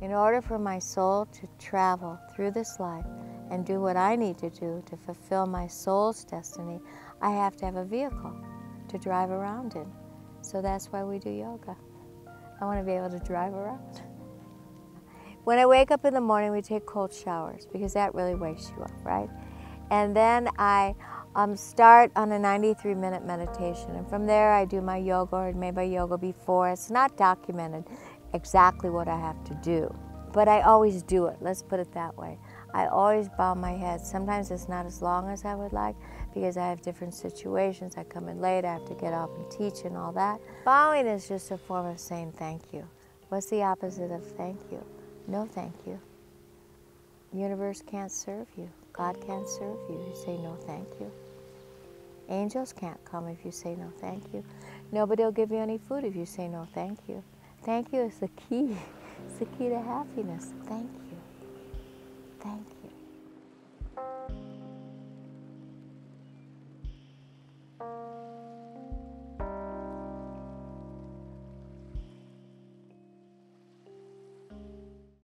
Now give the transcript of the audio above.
In order for my soul to travel through this life and do what I need to do to fulfill my soul's destiny, I have to have a vehicle to drive around in. So that's why we do yoga. I want to be able to drive around. When I wake up in the morning, we take cold showers because that really wakes you up, right? And then I um, start on a 93 minute meditation. And from there, I do my yoga or maybe yoga before. It's not documented exactly what I have to do, but I always do it. Let's put it that way. I always bow my head. Sometimes it's not as long as I would like because I have different situations. I come in late, I have to get up and teach and all that. Bowing is just a form of saying thank you. What's the opposite of thank you? No thank you. Universe can't serve you. God can't serve you. You say no thank you. Angels can't come if you say no thank you. Nobody will give you any food if you say no thank you. Thank you is the key. It's the key to happiness. Thank you.